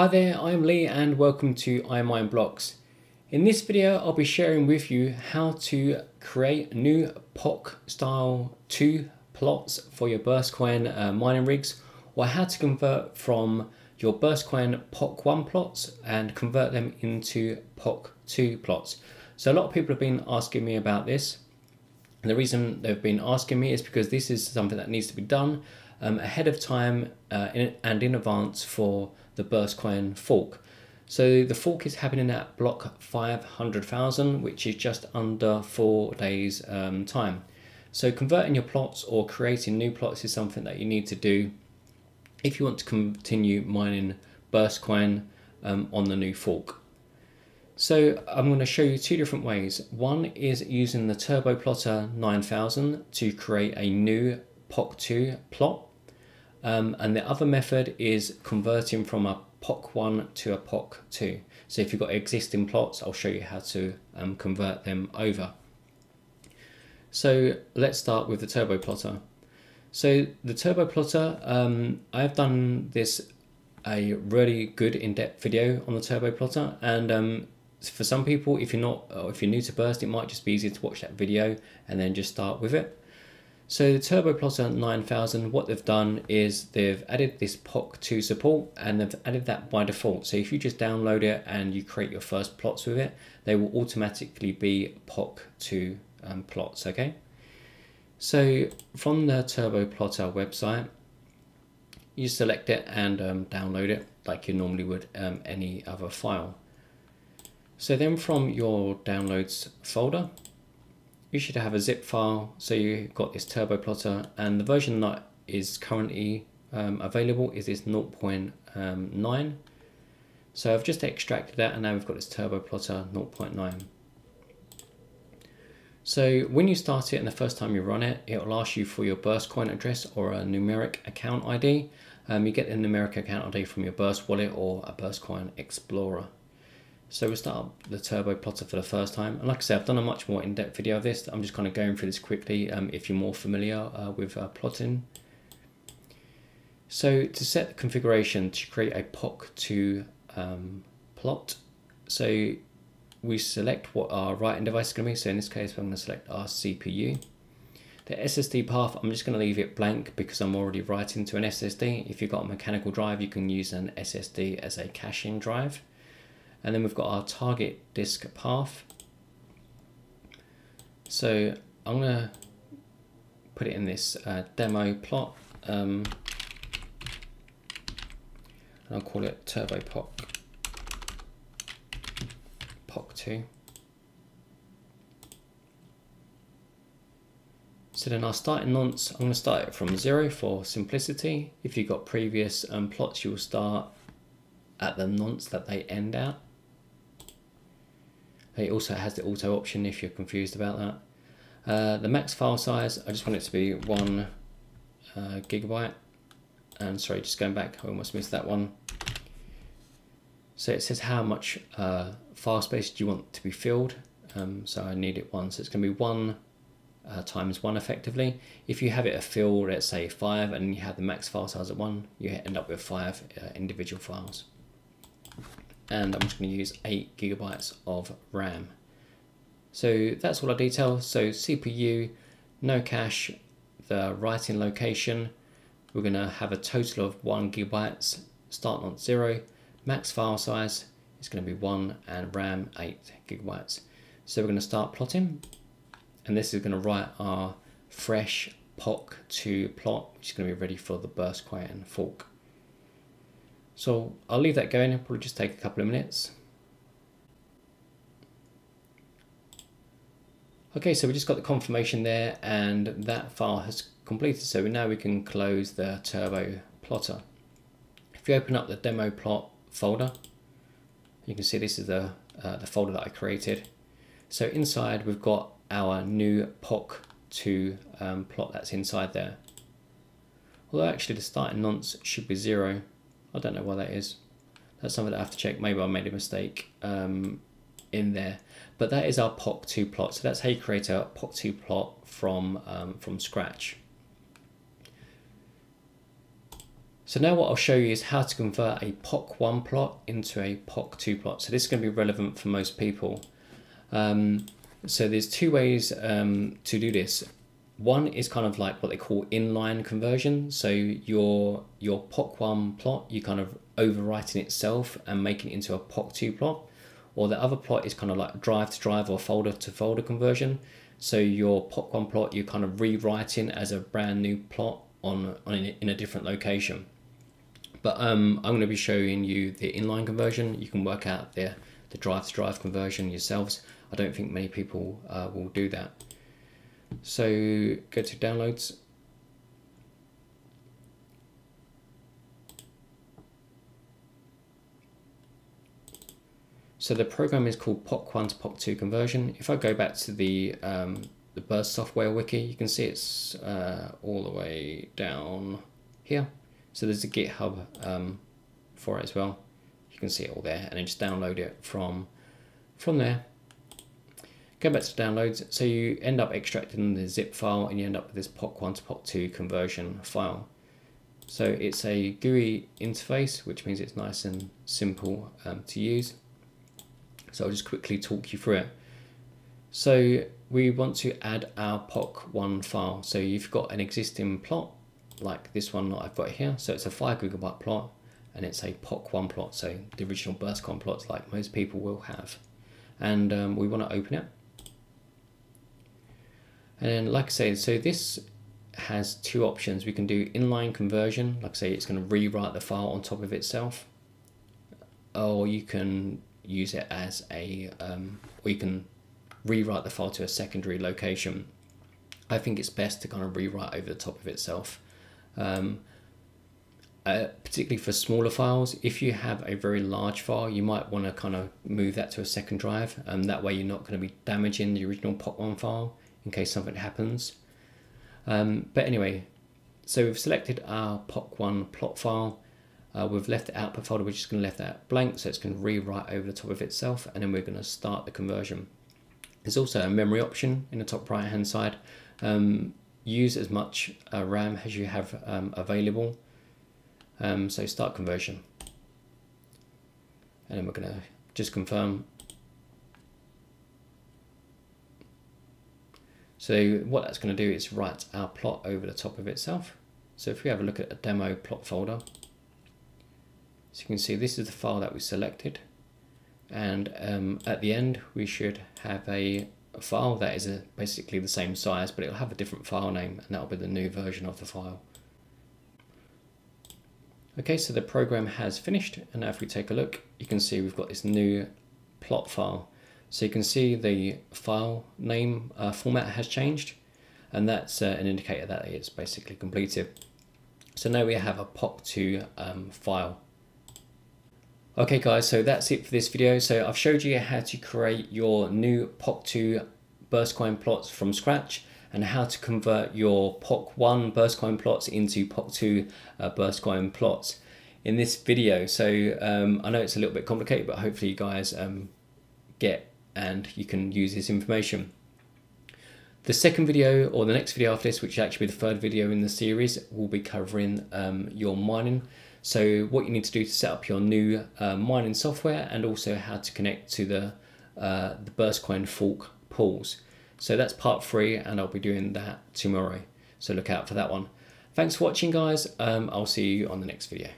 Hi there, I'm Lee and welcome to iMineBlocks. In this video I'll be sharing with you how to create new POC style 2 plots for your Burstcoin uh, mining rigs or how to convert from your Burstcoin POC 1 plots and convert them into POC 2 plots. So a lot of people have been asking me about this and the reason they've been asking me is because this is something that needs to be done um, ahead of time uh, in, and in advance for the Burstcoin fork. So the fork is happening at block 500,000, which is just under four days um, time. So converting your plots or creating new plots is something that you need to do if you want to continue mining Burstcoin um, on the new fork. So I'm going to show you two different ways. One is using the Turbo Plotter 9000 to create a new POC2 plot. Um, and the other method is converting from a POC1 to a POC2. So if you've got existing plots, I'll show you how to um, convert them over. So let's start with the Turbo Plotter. So the Turbo Plotter, um, I've done this a really good in-depth video on the Turbo Plotter and um, for some people if you're not if you're new to Burst it might just be easier to watch that video and then just start with it. So the Turbo Plotter 9000, what they've done is they've added this POC2 support and they've added that by default. So if you just download it and you create your first plots with it, they will automatically be POC2 um, plots, okay? So from the Turbo Plotter website, you select it and um, download it like you normally would um, any other file. So then from your downloads folder, you should have a zip file. So you've got this turbo plotter and the version that is currently um, available is this 0.9. So I've just extracted that and now we've got this turbo plotter 0.9. So when you start it and the first time you run it, it will ask you for your burst coin address or a numeric account ID. Um, you get the numeric account ID from your Burst wallet or a burst coin Explorer. So we'll start up the turbo plotter for the first time. And like I said, I've done a much more in-depth video of this. I'm just kind of going through this quickly um, if you're more familiar uh, with uh, plotting. So to set the configuration to create a POC2 um, plot, so we select what our writing device is going to be. So in this case, I'm going to select our CPU. The SSD path, I'm just going to leave it blank because I'm already writing to an SSD. If you've got a mechanical drive, you can use an SSD as a caching drive and then we've got our target disk path. So I'm going to put it in this uh, demo plot. Um, and I'll call it Turbo POC, POC2. So then our starting nonce, I'm going to start it from zero for simplicity. If you've got previous um, plots, you'll start at the nonce that they end at. It also has the auto option if you're confused about that. Uh, the max file size, I just want it to be one uh, gigabyte. And sorry, just going back, I almost missed that one. So it says how much uh, file space do you want to be filled. Um, so I need it one, so it's going to be one uh, times one effectively. If you have it a fill, let's say five, and you have the max file size at one, you end up with five uh, individual files and I'm just going to use 8 gigabytes of RAM. So that's all our details. So CPU, no cache, the writing location. We're going to have a total of 1 gigabytes, start on 0. Max file size is going to be 1 and RAM 8 gigabytes. So we're going to start plotting and this is going to write our fresh POC2 plot which is going to be ready for the burst, quiet and fork. So I'll leave that going, it'll probably just take a couple of minutes. Okay, so we just got the confirmation there and that file has completed. So now we can close the turbo plotter. If you open up the demo plot folder, you can see this is the, uh, the folder that I created. So inside we've got our new POC2 um, plot that's inside there. Although actually the starting nonce should be zero, I don't know why that is. That's something I have to check. Maybe I made a mistake um, in there. But that is our POC2 plot. So that's how you create a POC2 plot from, um, from scratch. So now what I'll show you is how to convert a POC1 plot into a POC2 plot. So this is going to be relevant for most people. Um, so there's two ways um, to do this. One is kind of like what they call inline conversion. So your your POC1 plot, you kind of overwriting itself and making it into a POC2 plot. Or the other plot is kind of like drive to drive or folder to folder conversion. So your POC1 plot, you're kind of rewriting as a brand new plot on, on in a different location. But um, I'm going to be showing you the inline conversion. You can work out the, the drive to drive conversion yourselves. I don't think many people uh, will do that. So go to downloads. So the program is called POC1 to POC2 conversion. If I go back to the um, the Burst software wiki, you can see it's uh, all the way down here. So there's a GitHub um, for it as well. You can see it all there and then just download it from from there Go back to downloads. So you end up extracting the zip file and you end up with this POC1 to POC2 conversion file. So it's a GUI interface, which means it's nice and simple um, to use. So I'll just quickly talk you through it. So we want to add our POC1 file. So you've got an existing plot like this one that I've got here. So it's a five gigabyte plot and it's a POC1 plot. So the original BurstCoin plots like most people will have. And um, we want to open it. And then like I say, so this has two options. We can do inline conversion, like I say, it's going to rewrite the file on top of itself, or you can use it as a, um, or you can rewrite the file to a secondary location. I think it's best to kind of rewrite over the top of itself. Um, uh, particularly for smaller files, if you have a very large file, you might want to kind of move that to a second drive, and that way you're not going to be damaging the original POC1 file in case something happens. Um, but anyway, so we've selected our POC1 plot file. Uh, we've left the output folder, we're just going to left that blank, so it's going to rewrite over the top of itself, and then we're going to start the conversion. There's also a memory option in the top right hand side. Um, use as much uh, RAM as you have um, available. Um, so start conversion. And then we're going to just confirm So what that's going to do is write our plot over the top of itself. So if we have a look at a demo plot folder, so you can see this is the file that we selected. And um, at the end, we should have a, a file that is a, basically the same size, but it'll have a different file name, and that'll be the new version of the file. Okay, so the program has finished, and now if we take a look, you can see we've got this new plot file. So you can see the file name uh, format has changed and that's uh, an indicator that it's basically completed. So now we have a POC2 um, file. Okay guys, so that's it for this video. So I've showed you how to create your new POC2 Burstcoin plots from scratch and how to convert your POC1 Burstcoin plots into POC2 uh, Burstcoin plots in this video. So um, I know it's a little bit complicated, but hopefully you guys um, get and you can use this information. The second video, or the next video after this, which is actually be the third video in the series, will be covering um, your mining. So what you need to do to set up your new uh, mining software and also how to connect to the, uh, the Burstcoin fork pools. So that's part three and I'll be doing that tomorrow. So look out for that one. Thanks for watching guys. Um, I'll see you on the next video.